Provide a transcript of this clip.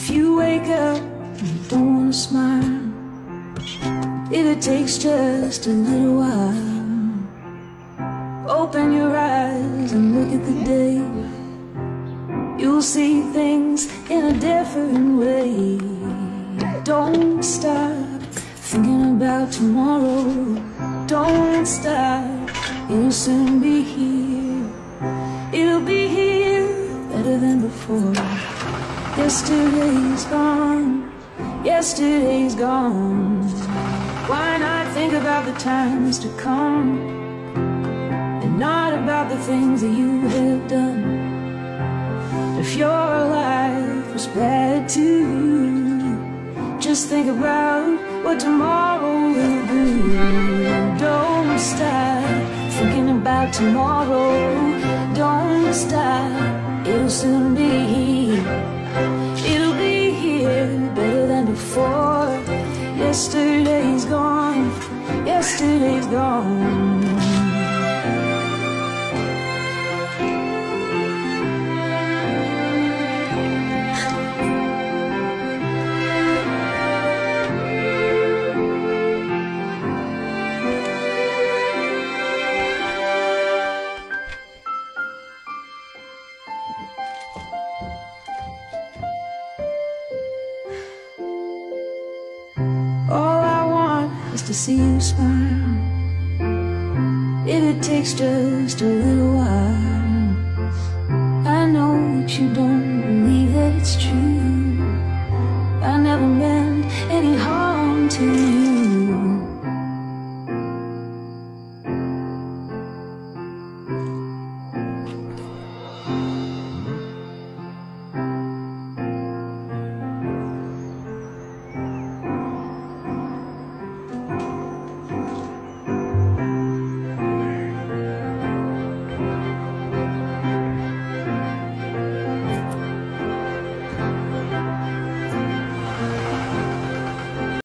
If you wake up and don't wanna smile, if it takes just a little while, open your eyes and look at the day. You'll see things in a different way. Don't stop thinking about tomorrow. Don't stop, it'll soon be here. It'll be here better than before. Yesterday's gone, yesterday's gone. Why not think about the times to come and not about the things that you have done? If your life was bad to you, just think about what tomorrow will be. Don't stop thinking about tomorrow. Don't stop, it'll soon be here. Yesterday's gone, yesterday's gone. Is to see you smile. If it takes just a little while, I know that you don't believe that it's true.